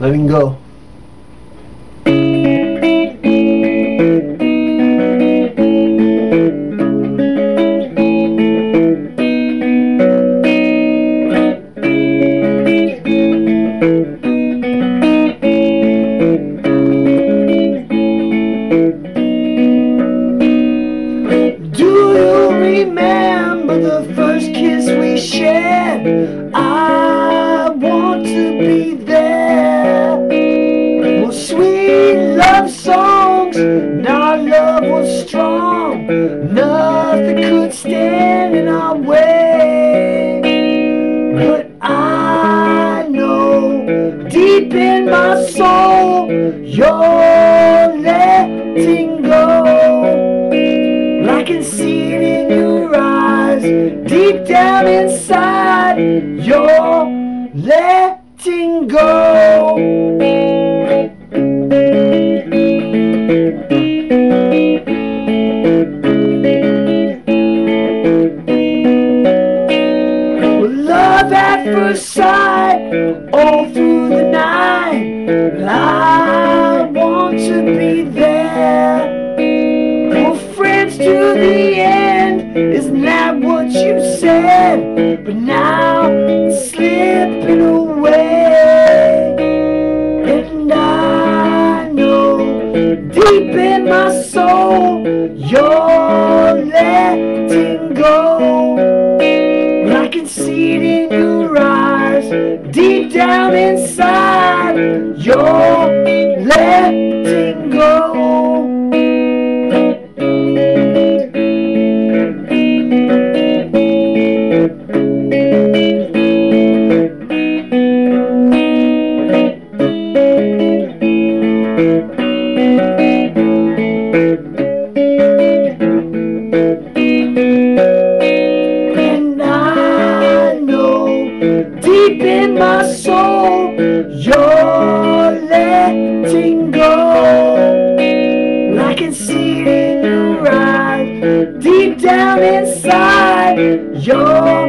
letting go. Do you remember the Nothing could stand in our way. But I know deep in my soul, you're letting go. I can see it in your eyes, deep down inside, you're letting go. First sight, all through the night, I want to be there. We're friends to the end, isn't that what you said? But now it's slipping away. And I know deep in my soul, you're letting go. But I can see it deep down inside, you're letting go. And in my soul you're letting go. And I can see it in your eyes, deep down inside you're